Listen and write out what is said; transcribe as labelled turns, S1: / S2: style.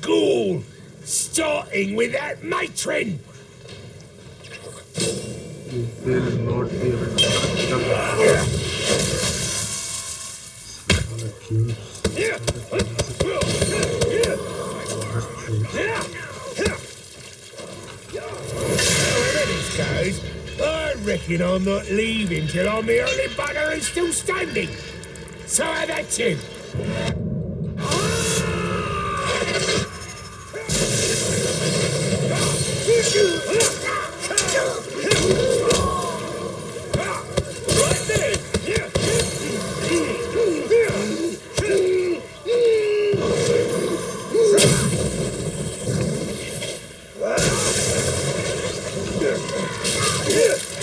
S1: ghoul, starting with that matron.
S2: You will not be able to touch them. Smaller.
S1: However this goes, I reckon I'm not leaving till I'm the only bugger is still standing. So how about you? Yeah.